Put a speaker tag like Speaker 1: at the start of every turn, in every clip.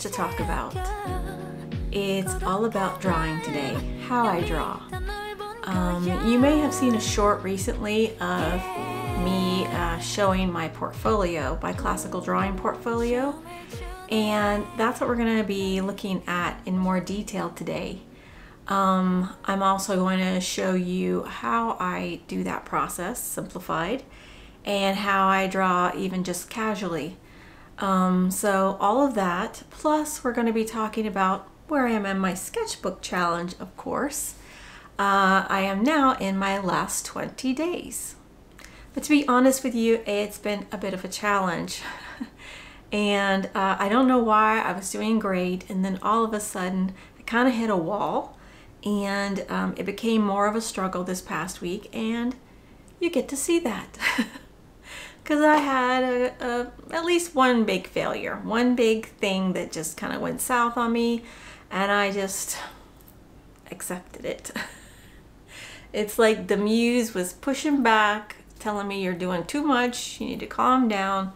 Speaker 1: to talk about. It's all about drawing today, how I draw. Um, you may have seen a short recently of me uh, showing my portfolio, my classical drawing portfolio, and that's what we're going to be looking at in more detail today. Um, I'm also going to show you how I do that process, simplified, and how I draw even just casually. Um, so all of that, plus we're going to be talking about where I am in my sketchbook challenge, of course. Uh, I am now in my last 20 days. But to be honest with you, it's been a bit of a challenge. and uh, I don't know why I was doing great and then all of a sudden I kind of hit a wall and um, it became more of a struggle this past week and you get to see that. because I had a, a, at least one big failure, one big thing that just kind of went south on me, and I just accepted it. it's like the muse was pushing back, telling me you're doing too much, you need to calm down,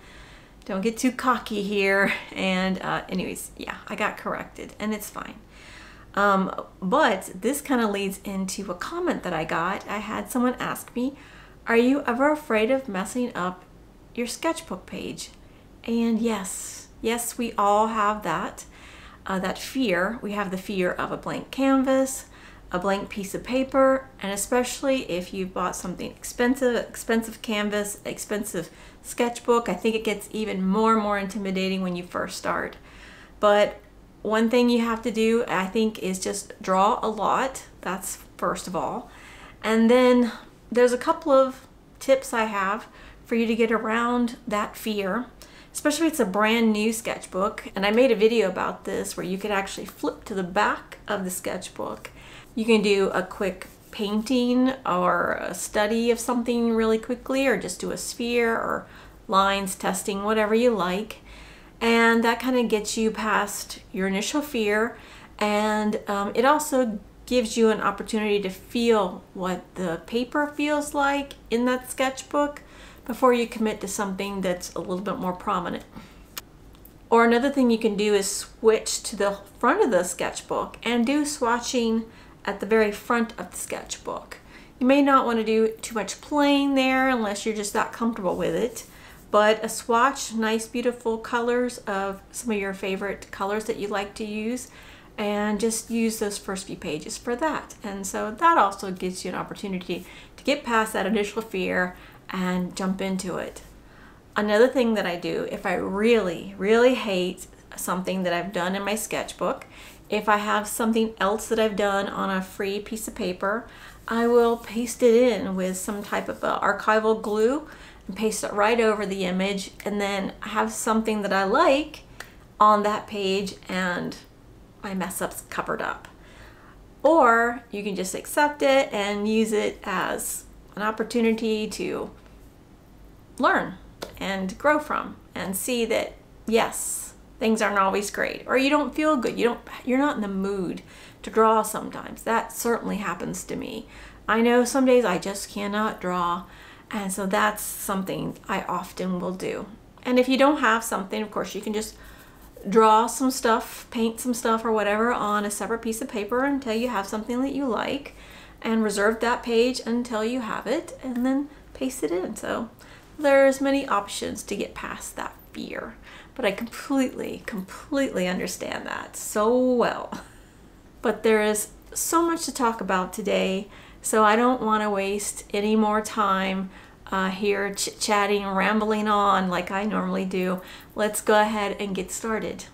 Speaker 1: don't get too cocky here, and uh, anyways, yeah, I got corrected, and it's fine. Um, but this kind of leads into a comment that I got. I had someone ask me, are you ever afraid of messing up your sketchbook page. And yes, yes, we all have that, uh, that fear. We have the fear of a blank canvas, a blank piece of paper, and especially if you bought something expensive, expensive canvas, expensive sketchbook, I think it gets even more and more intimidating when you first start. But one thing you have to do, I think, is just draw a lot. That's first of all. And then there's a couple of tips I have for you to get around that fear, especially if it's a brand new sketchbook. And I made a video about this where you could actually flip to the back of the sketchbook. You can do a quick painting or a study of something really quickly or just do a sphere or lines testing, whatever you like. And that kind of gets you past your initial fear and um, it also gives you an opportunity to feel what the paper feels like in that sketchbook before you commit to something that's a little bit more prominent. Or another thing you can do is switch to the front of the sketchbook and do swatching at the very front of the sketchbook. You may not want to do too much playing there unless you're just that comfortable with it. But a swatch, nice beautiful colors of some of your favorite colors that you like to use and just use those first few pages for that. And so that also gives you an opportunity to get past that initial fear and jump into it. Another thing that I do, if I really, really hate something that I've done in my sketchbook, if I have something else that I've done on a free piece of paper, I will paste it in with some type of archival glue and paste it right over the image and then have something that I like on that page and my mess ups covered up. Or you can just accept it and use it as an opportunity to learn and grow from and see that yes things aren't always great or you don't feel good. You don't you're not in the mood to draw sometimes. That certainly happens to me. I know some days i just cannot draw and so that's something i often will do. And if you don't have something of course you can just draw some stuff paint some stuff or whatever on a separate piece of paper until you have something that you like and reserve that page until you have it and then paste it in. So there's many options to get past that fear, but I completely, completely understand that so well. But there is so much to talk about today, so I don't want to waste any more time uh, here ch chatting, rambling on like I normally do. Let's go ahead and get started.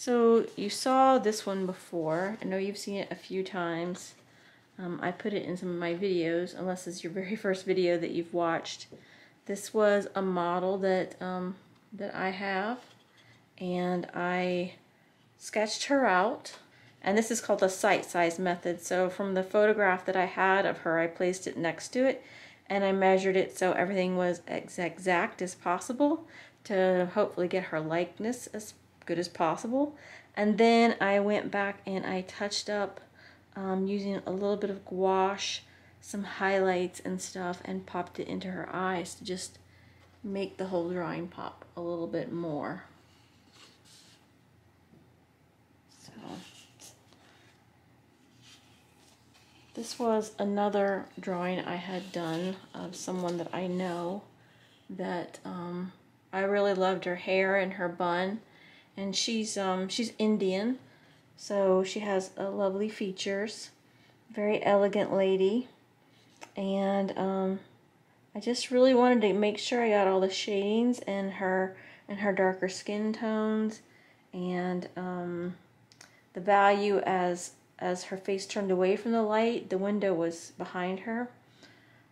Speaker 1: So you saw this one before. I know you've seen it a few times. Um, I put it in some of my videos, unless it's your very first video that you've watched. This was a model that, um, that I have, and I sketched her out. And this is called the sight size method. So from the photograph that I had of her, I placed it next to it, and I measured it so everything was as exact as possible to hopefully get her likeness as good as possible. And then I went back and I touched up um, using a little bit of gouache, some highlights and stuff, and popped it into her eyes to just make the whole drawing pop a little bit more. So this was another drawing I had done of someone that I know that um, I really loved her hair and her bun and she's um, she's Indian, so she has uh, lovely features. Very elegant lady. And um, I just really wanted to make sure I got all the shadings in her and her darker skin tones and um, the value as as her face turned away from the light the window was behind her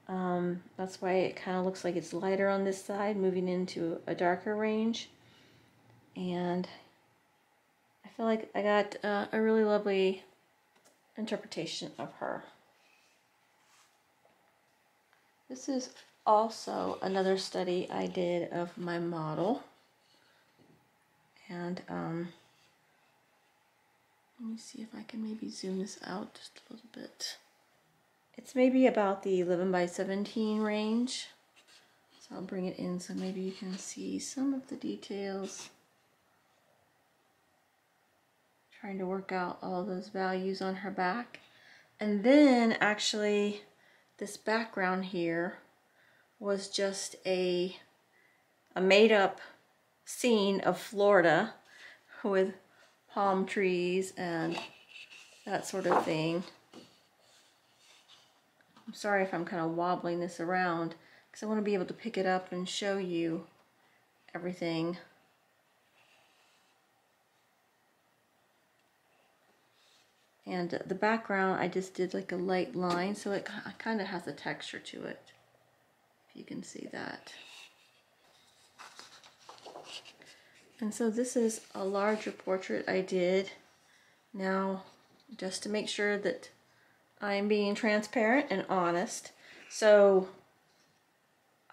Speaker 1: um, that's why it kind of looks like it's lighter on this side moving into a darker range and I feel like I got uh, a really lovely interpretation of her this is also another study I did of my model and um, let me see if I can maybe zoom this out just a little bit. It's maybe about the 11 by 17 range. So I'll bring it in so maybe you can see some of the details. Trying to work out all those values on her back. And then actually this background here was just a, a made up scene of Florida with palm trees and that sort of thing. I'm sorry if I'm kind of wobbling this around because I want to be able to pick it up and show you everything. And the background, I just did like a light line, so it kind of has a texture to it, if you can see that. And so this is a larger portrait I did. Now, just to make sure that I'm being transparent and honest. So,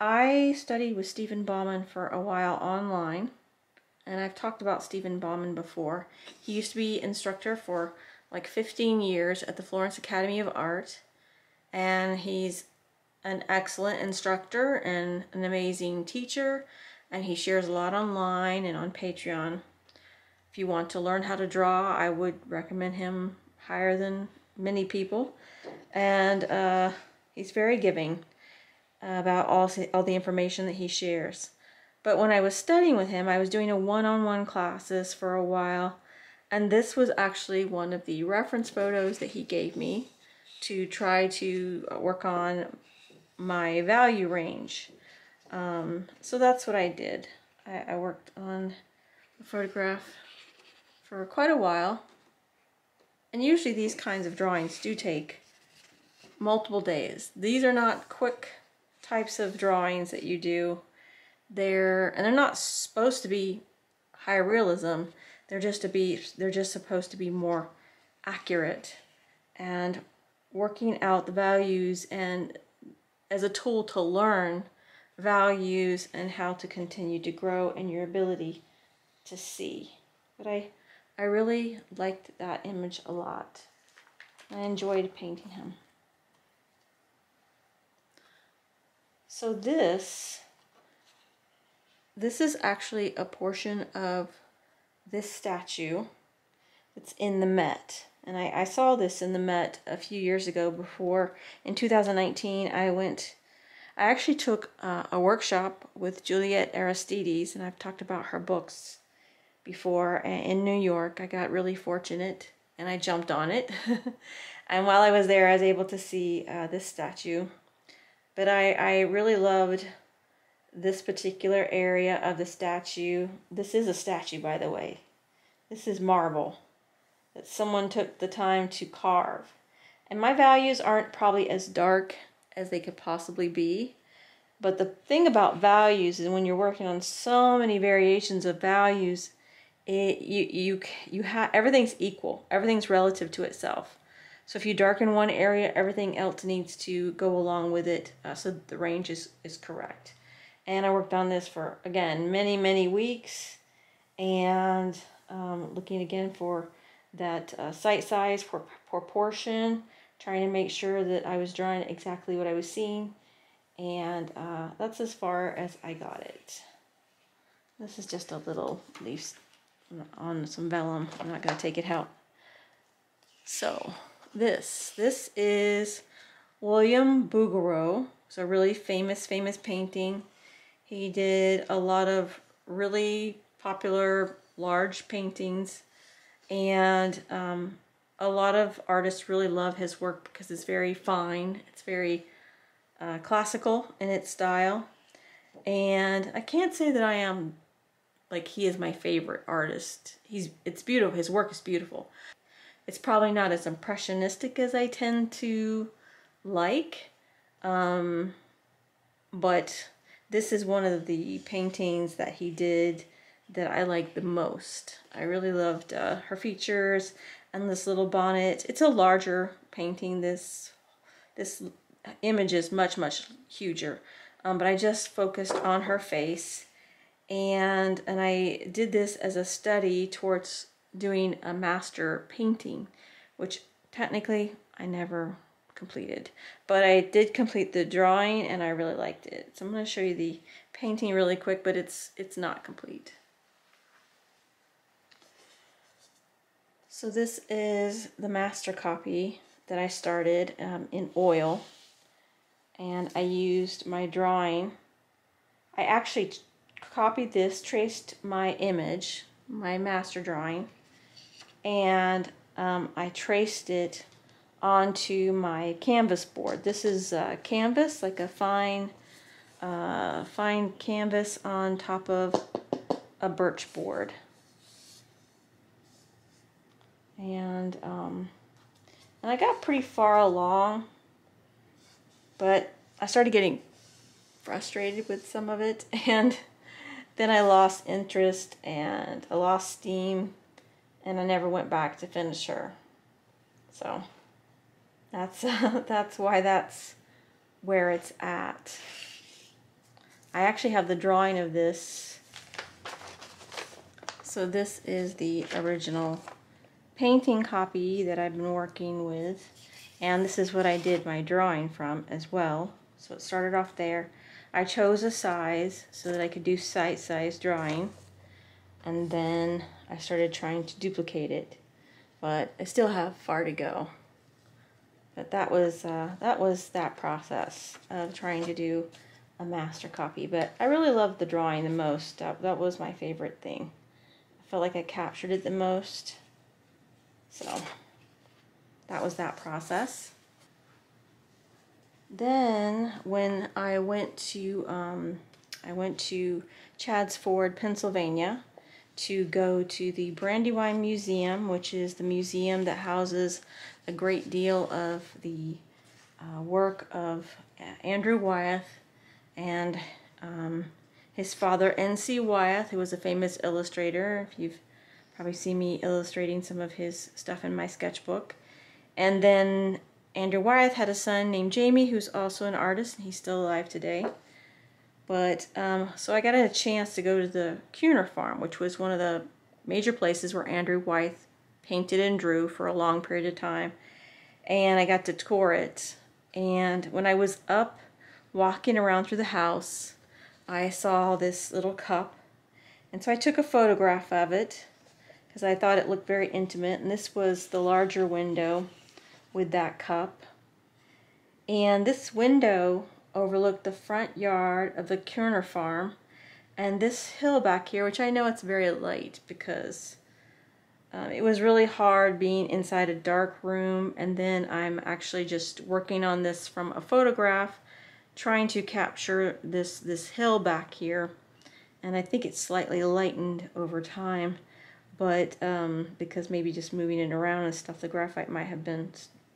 Speaker 1: I studied with Stephen Bauman for a while online. And I've talked about Stephen Bauman before. He used to be instructor for like 15 years at the Florence Academy of Art. And he's an excellent instructor and an amazing teacher and he shares a lot online and on Patreon. If you want to learn how to draw, I would recommend him higher than many people. And uh, he's very giving about all, all the information that he shares. But when I was studying with him, I was doing a one-on-one -on -one classes for a while. And this was actually one of the reference photos that he gave me to try to work on my value range. Um, so that's what I did. I, I worked on the photograph for quite a while. And usually these kinds of drawings do take multiple days. These are not quick types of drawings that you do. They're and they're not supposed to be high realism. They're just to be they're just supposed to be more accurate and working out the values and as a tool to learn values and how to continue to grow in your ability to see. But I, I really liked that image a lot. I enjoyed painting him. So this, this is actually a portion of this statue that's in the Met. And I, I saw this in the Met a few years ago before. In 2019, I went I actually took uh, a workshop with Juliet Aristides, and I've talked about her books before in New York. I got really fortunate and I jumped on it. and while I was there, I was able to see uh, this statue. But I, I really loved this particular area of the statue. This is a statue, by the way. This is marble that someone took the time to carve. And my values aren't probably as dark as they could possibly be. But the thing about values is when you're working on so many variations of values, it, you you you have everything's equal. Everything's relative to itself. So if you darken one area, everything else needs to go along with it uh, so the range is, is correct. And I worked on this for, again, many, many weeks. And um, looking again for that uh, sight size, for proportion, trying to make sure that I was drawing exactly what I was seeing. And uh, that's as far as I got it. This is just a little leaf on some vellum. I'm not going to take it out. So this. This is William Bouguereau. It's a really famous, famous painting. He did a lot of really popular large paintings and um, a lot of artists really love his work because it's very fine. It's very uh, classical in its style. And I can't say that I am like he is my favorite artist. He's it's beautiful. His work is beautiful. It's probably not as impressionistic as I tend to like. Um, but this is one of the paintings that he did that I like the most. I really loved uh, her features and this little bonnet. It's a larger painting. This this image is much, much huger. Um, but I just focused on her face and and I did this as a study towards doing a master painting, which technically I never completed. But I did complete the drawing and I really liked it. So I'm going to show you the painting really quick, but it's it's not complete. So this is the master copy that I started um, in oil and I used my drawing. I actually copied this, traced my image, my master drawing, and um, I traced it onto my canvas board. This is a canvas, like a fine, uh, fine canvas on top of a birch board. And, um, and I got pretty far along, but I started getting frustrated with some of it, and then I lost interest and I lost steam, and I never went back to finish her. So that's uh, that's why that's where it's at. I actually have the drawing of this. So this is the original painting copy that I've been working with. And this is what I did my drawing from as well. So it started off there. I chose a size so that I could do sight size drawing. And then I started trying to duplicate it. But I still have far to go. But that was uh, that was that process of trying to do a master copy. But I really loved the drawing the most. That, that was my favorite thing. I felt like I captured it the most. So that was that process. Then when I went to um, I went to Chadds Ford, Pennsylvania to go to the Brandywine Museum, which is the museum that houses a great deal of the uh, work of Andrew Wyeth and um, his father, N.C. Wyeth, who was a famous illustrator. If you've probably seen me illustrating some of his stuff in my sketchbook. And then Andrew Wyeth had a son named Jamie, who's also an artist, and he's still alive today. But, um, so I got a chance to go to the Kuerner Farm, which was one of the major places where Andrew Wyeth painted and drew for a long period of time. And I got to tour it. And when I was up walking around through the house, I saw this little cup. And so I took a photograph of it because I thought it looked very intimate. And this was the larger window with that cup. And this window overlooked the front yard of the Kuerner farm and this hill back here, which I know it's very light because um, it was really hard being inside a dark room and then I'm actually just working on this from a photograph trying to capture this this hill back here and I think it's slightly lightened over time but um, because maybe just moving it around and stuff the graphite might have been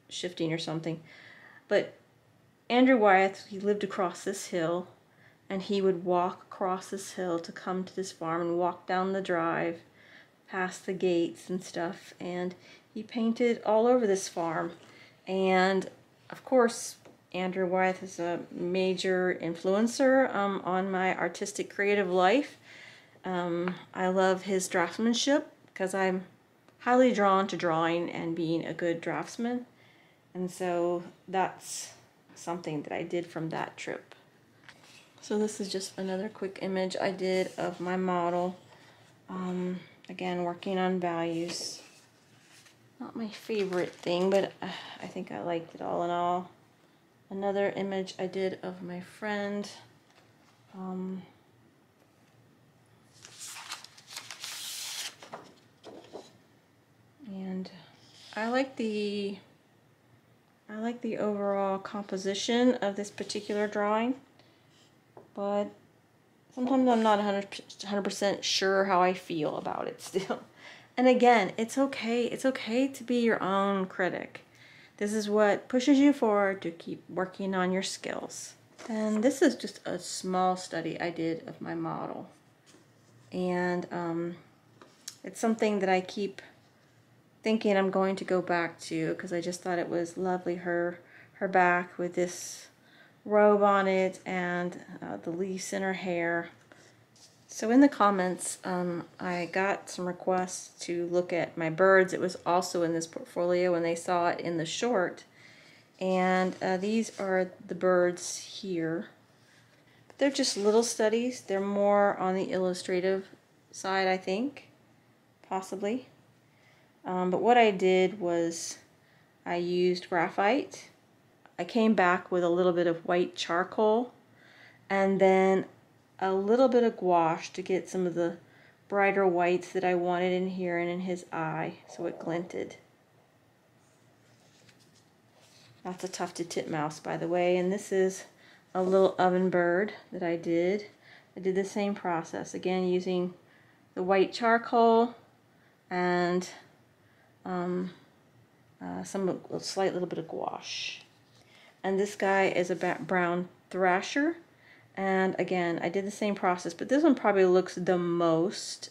Speaker 1: shifting or something. But Andrew Wyeth, he lived across this hill, and he would walk across this hill to come to this farm and walk down the drive, past the gates and stuff, and he painted all over this farm. And of course, Andrew Wyeth is a major influencer um, on my artistic creative life. Um, I love his draftsmanship because I'm highly drawn to drawing and being a good draftsman. And so that's something that I did from that trip. So this is just another quick image I did of my model. Um, again, working on values. Not my favorite thing, but uh, I think I liked it all in all. Another image I did of my friend. Um, and I like the I like the overall composition of this particular drawing, but sometimes I'm not 100% sure how I feel about it still. And again, it's okay. It's okay to be your own critic. This is what pushes you forward to keep working on your skills. And this is just a small study I did of my model. And um, it's something that I keep thinking I'm going to go back to because I just thought it was lovely her her back with this robe on it and uh, the leaves in her hair so in the comments, um, I got some requests to look at my birds. It was also in this portfolio and they saw it in the short. And uh, these are the birds here. They're just little studies. They're more on the illustrative side, I think, possibly. Um, but what I did was I used graphite. I came back with a little bit of white charcoal and then a little bit of gouache to get some of the brighter whites that I wanted in here and in his eye so it glinted. That's a tufted titmouse by the way and this is a little oven bird that I did. I did the same process again using the white charcoal and um, uh, some a slight little bit of gouache. And this guy is a brown thrasher and again, I did the same process, but this one probably looks the most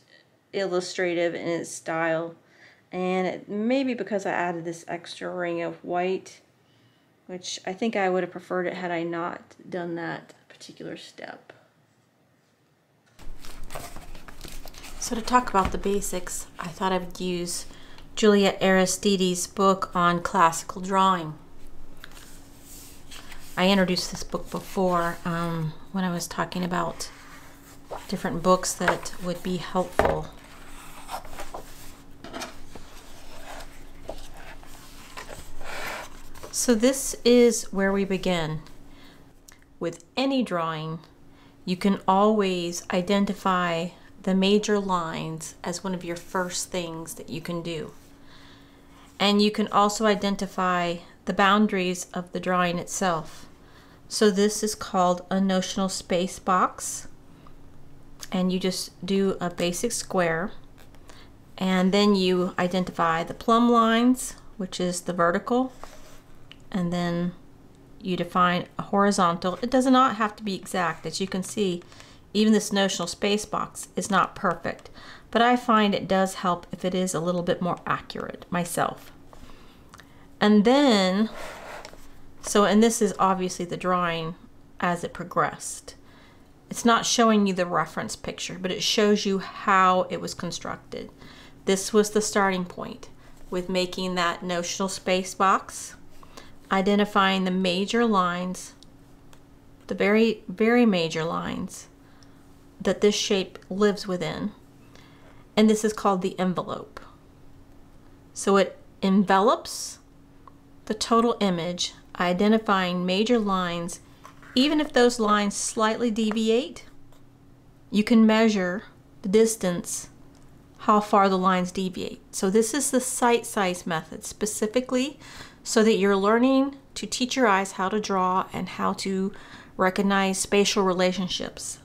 Speaker 1: illustrative in its style. And it maybe because I added this extra ring of white, which I think I would have preferred it had I not done that particular step. So to talk about the basics, I thought I would use Juliet Aristides' book on classical drawing. I introduced this book before um, when I was talking about different books that would be helpful. So this is where we begin. With any drawing, you can always identify the major lines as one of your first things that you can do. And you can also identify the boundaries of the drawing itself. So this is called a notional space box. And you just do a basic square. And then you identify the plumb lines, which is the vertical. And then you define a horizontal. It does not have to be exact. As you can see, even this notional space box is not perfect. But I find it does help if it is a little bit more accurate myself. And then so, and this is obviously the drawing as it progressed. It's not showing you the reference picture, but it shows you how it was constructed. This was the starting point with making that notional space box, identifying the major lines, the very, very major lines that this shape lives within. And this is called the envelope. So it envelops the total image identifying major lines, even if those lines slightly deviate, you can measure the distance, how far the lines deviate. So this is the sight size method specifically so that you're learning to teach your eyes how to draw and how to recognize spatial relationships.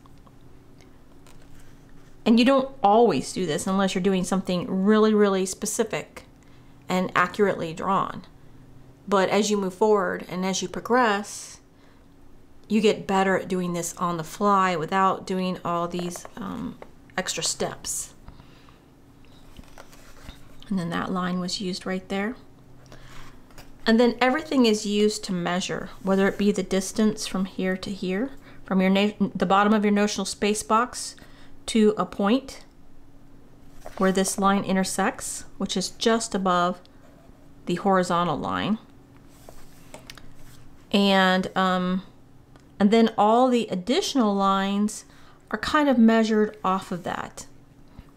Speaker 1: And you don't always do this unless you're doing something really, really specific and accurately drawn. But as you move forward and as you progress, you get better at doing this on the fly without doing all these um, extra steps. And then that line was used right there. And then everything is used to measure, whether it be the distance from here to here, from your the bottom of your notional space box to a point where this line intersects, which is just above the horizontal line. And um, and then all the additional lines are kind of measured off of that.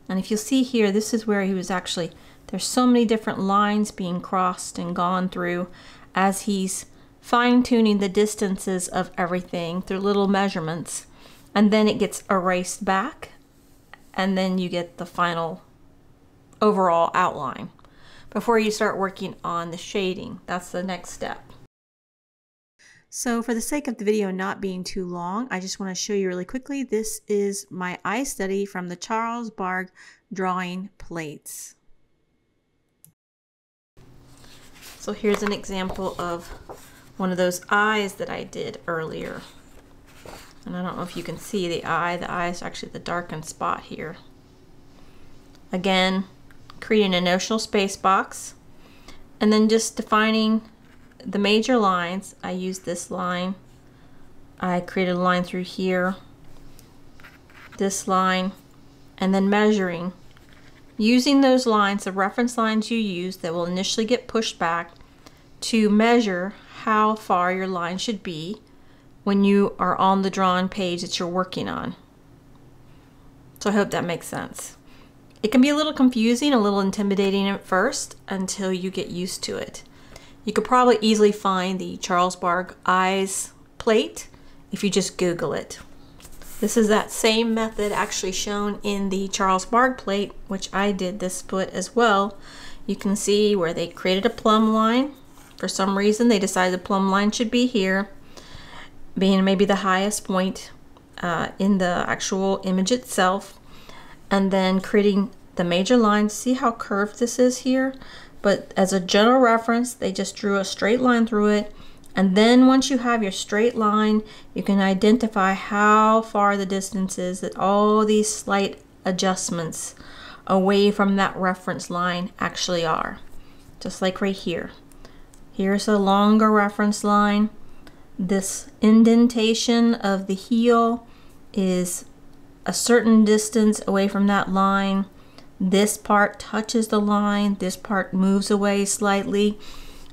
Speaker 1: And if you'll see here, this is where he was actually, there's so many different lines being crossed and gone through as he's fine tuning the distances of everything through little measurements. And then it gets erased back and then you get the final overall outline before you start working on the shading. That's the next step. So for the sake of the video not being too long, I just want to show you really quickly. This is my eye study from the Charles Bargue drawing plates. So here's an example of one of those eyes that I did earlier. And I don't know if you can see the eye. The eye is actually the darkened spot here. Again, creating a notional space box and then just defining the major lines, I use this line. I created a line through here, this line, and then measuring. Using those lines, the reference lines you use that will initially get pushed back to measure how far your line should be when you are on the drawn page that you're working on. So I hope that makes sense. It can be a little confusing, a little intimidating at first until you get used to it. You could probably easily find the Charles Bargue eyes plate if you just Google it. This is that same method actually shown in the Charles Bargue plate, which I did this foot as well. You can see where they created a plumb line. For some reason, they decided the plumb line should be here, being maybe the highest point uh, in the actual image itself. And then creating the major lines. See how curved this is here? but as a general reference, they just drew a straight line through it. And then once you have your straight line, you can identify how far the distance is that all these slight adjustments away from that reference line actually are. Just like right here. Here's a longer reference line. This indentation of the heel is a certain distance away from that line. This part touches the line, this part moves away slightly,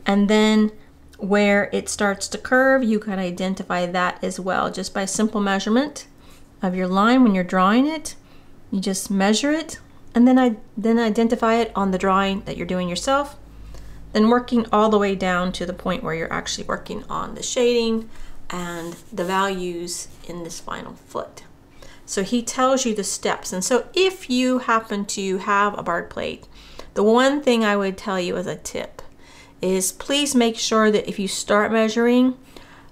Speaker 1: and then where it starts to curve, you can identify that as well just by simple measurement of your line when you're drawing it. You just measure it and then I then identify it on the drawing that you're doing yourself. Then working all the way down to the point where you're actually working on the shading and the values in this final foot. So he tells you the steps. And so if you happen to have a Bargue plate, the one thing I would tell you as a tip is please make sure that if you start measuring,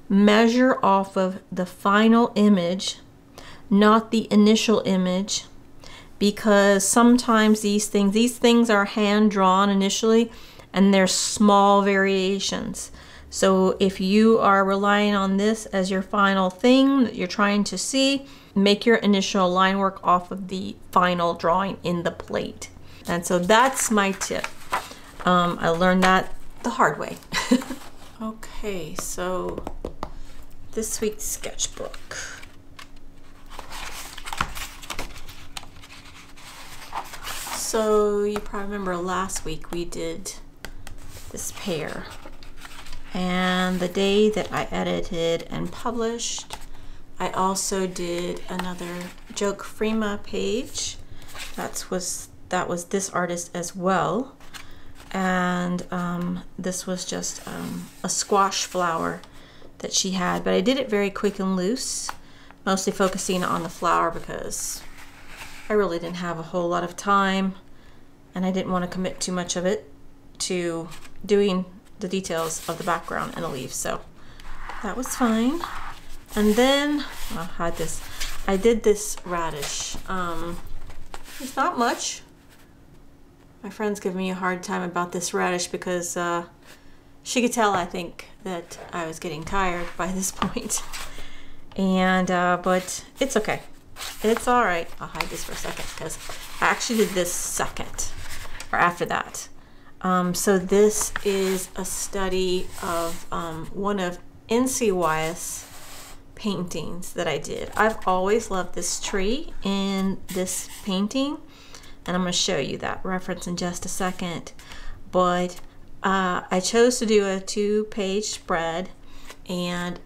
Speaker 1: measure off of the final image, not the initial image, because sometimes these things, these things are hand drawn initially and there's small variations. So if you are relying on this as your final thing that you're trying to see, make your initial line work off of the final drawing in the plate. And so that's my tip. Um, I learned that the hard way. okay, so this week's sketchbook. So you probably remember last week we did this pair. And the day that I edited and published I also did another Joke Frima page. That was that was this artist as well, and um, this was just um, a squash flower that she had. But I did it very quick and loose, mostly focusing on the flower because I really didn't have a whole lot of time, and I didn't want to commit too much of it to doing the details of the background and the leaves. So that was fine. And then I had this, I did this radish. Um, it's not much. My friend's giving me a hard time about this radish because uh, she could tell, I think, that I was getting tired by this point. And, uh, but it's okay. It's all right. I'll hide this for a second because I actually did this second or after that. Um, so this is a study of um, one of N.C. Wyeth's paintings that I did. I've always loved this tree in this painting and I'm going to show you that reference in just a second. But uh, I chose to do a two page spread and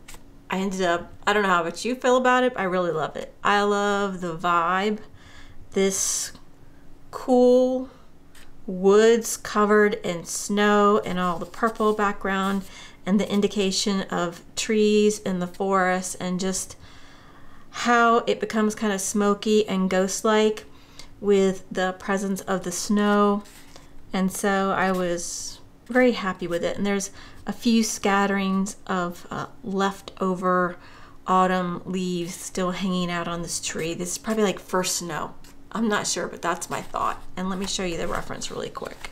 Speaker 1: I ended up, I don't know how much you feel about it, I really love it. I love the vibe. This cool woods covered in snow and all the purple background and the indication of trees in the forest and just how it becomes kind of smoky and ghost-like with the presence of the snow. And so I was very happy with it. And there's a few scatterings of uh, leftover autumn leaves still hanging out on this tree. This is probably like first snow I'm not sure but that's my thought and let me show you the reference really quick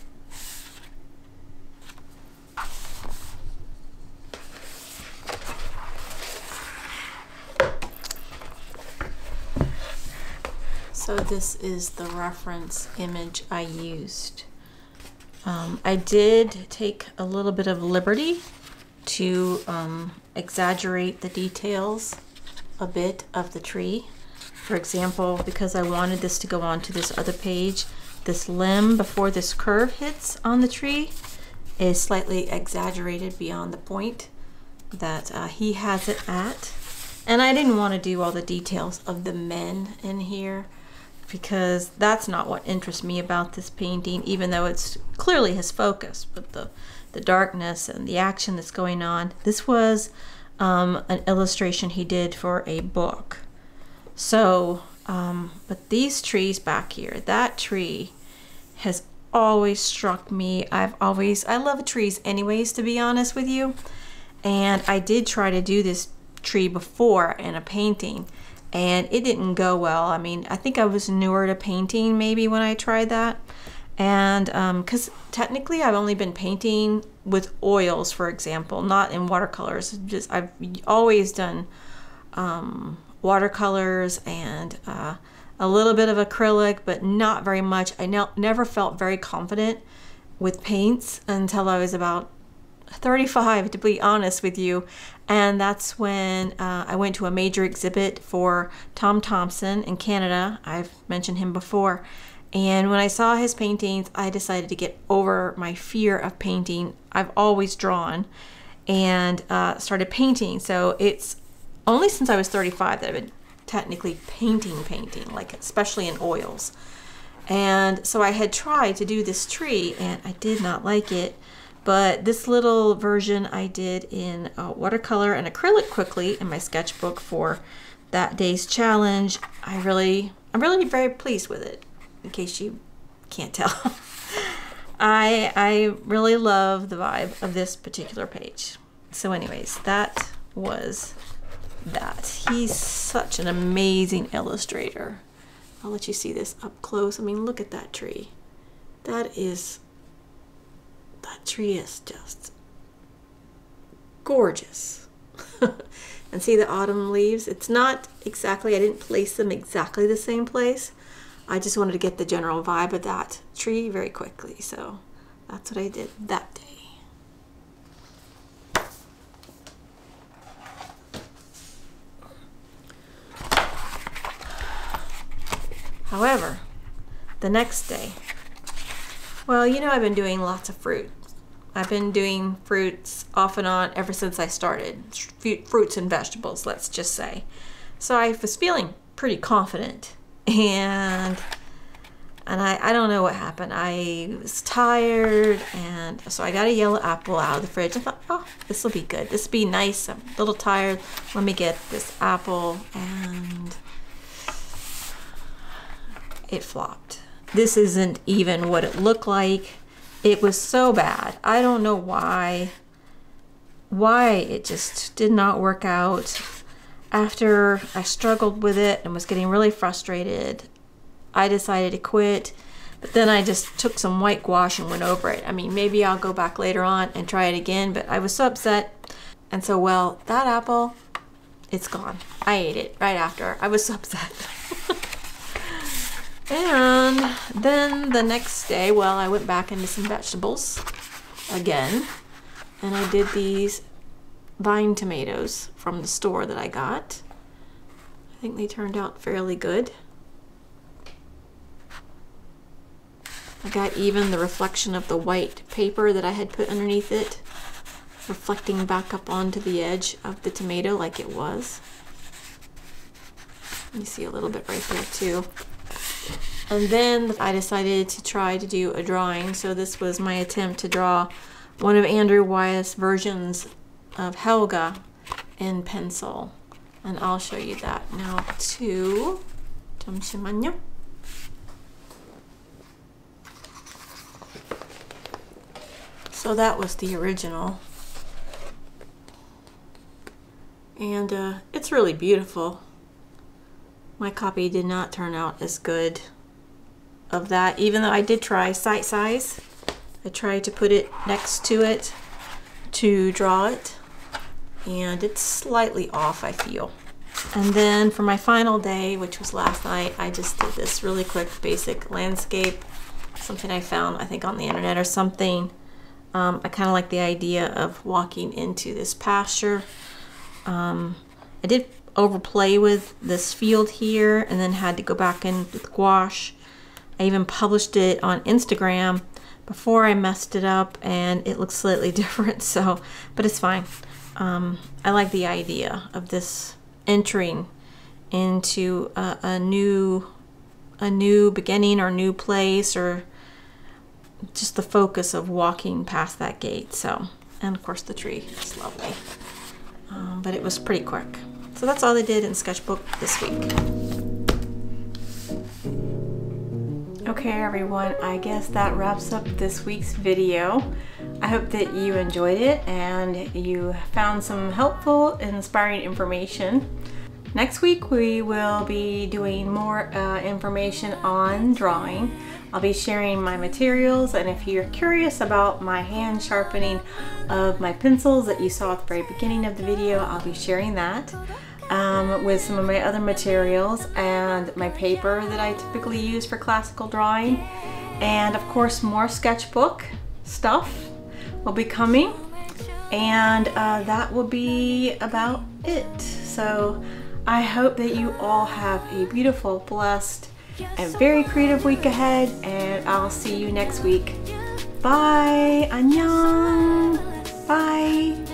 Speaker 1: So this is the reference image I used. Um, I did take a little bit of liberty to um, exaggerate the details a bit of the tree. For example, because I wanted this to go on to this other page, this limb before this curve hits on the tree is slightly exaggerated beyond the point that uh, he has it at. And I didn't want to do all the details of the men in here because that's not what interests me about this painting, even though it's clearly his focus, but the, the darkness and the action that's going on. This was um, an illustration he did for a book. So, um, but these trees back here, that tree has always struck me. I've always, I love trees anyways, to be honest with you. And I did try to do this tree before in a painting and it didn't go well. I mean, I think I was newer to painting maybe when I tried that. And um, because um, technically I've only been painting with oils, for example, not in watercolors. Just I've always done um, watercolors and uh, a little bit of acrylic, but not very much. I ne never felt very confident with paints until I was about 35 to be honest with you. And that's when uh, I went to a major exhibit for Tom Thomson in Canada. I've mentioned him before. And when I saw his paintings I decided to get over my fear of painting. I've always drawn and uh, started painting. So it's only since I was 35 that I've been technically painting painting like especially in oils and so I had tried to do this tree and I did not like it but this little version I did in watercolor and acrylic quickly in my sketchbook for that day's challenge. I really, I'm really very pleased with it, in case you can't tell. I, I really love the vibe of this particular page. So anyways, that was that. He's such an amazing illustrator. I'll let you see this up close. I mean, look at that tree. That is that tree is just gorgeous. and see the autumn leaves? It's not exactly, I didn't place them exactly the same place. I just wanted to get the general vibe of that tree very quickly. So that's what I did that day. However, the next day, well, you know, I've been doing lots of fruit. I've been doing fruits off and on ever since I started. Fruits and vegetables, let's just say. So I was feeling pretty confident. And and I, I don't know what happened. I was tired, and so I got a yellow apple out of the fridge. I thought, oh, this will be good. This will be nice. I'm a little tired. Let me get this apple, and it flopped. This isn't even what it looked like. It was so bad. I don't know why. Why it just did not work out. After I struggled with it and was getting really frustrated, I decided to quit. But then I just took some white gouache and went over it. I mean, maybe I'll go back later on and try it again, but I was so upset. And so, well, that apple, it's gone. I ate it right after. I was so upset. And then the next day, well, I went back into some vegetables again. And I did these vine tomatoes from the store that I got. I think they turned out fairly good. I got even the reflection of the white paper that I had put underneath it, reflecting back up onto the edge of the tomato like it was. You see a little bit right there too. And then I decided to try to do a drawing. So this was my attempt to draw one of Andrew Wyeth's versions of Helga in pencil. And I'll show you that now too. 잠시만요. So that was the original. And uh, it's really beautiful. My copy did not turn out as good of that, even though I did try sight size. I tried to put it next to it to draw it, and it's slightly off, I feel. And then for my final day, which was last night, I just did this really quick basic landscape, something I found, I think, on the internet or something. Um, I kind of like the idea of walking into this pasture. Um, I did overplay with this field here and then had to go back in with gouache. I even published it on Instagram before I messed it up and it looks slightly different so but it's fine. Um, I like the idea of this entering into a, a new a new beginning or new place or just the focus of walking past that gate so and of course the tree is lovely. Um, but it was pretty quick. So that's all I did in sketchbook this week Okay everyone, I guess that wraps up this week's video. I hope that you enjoyed it and you found some helpful, inspiring information. Next week we will be doing more uh, information on drawing. I'll be sharing my materials and if you're curious about my hand sharpening of my pencils that you saw at the very beginning of the video, I'll be sharing that um, with some of my other materials and my paper that I typically use for classical drawing. And of course more sketchbook stuff will be coming and uh, that will be about it. So I hope that you all have a beautiful, blessed, and very creative week ahead and I'll see you next week. Bye! 안녕! Bye!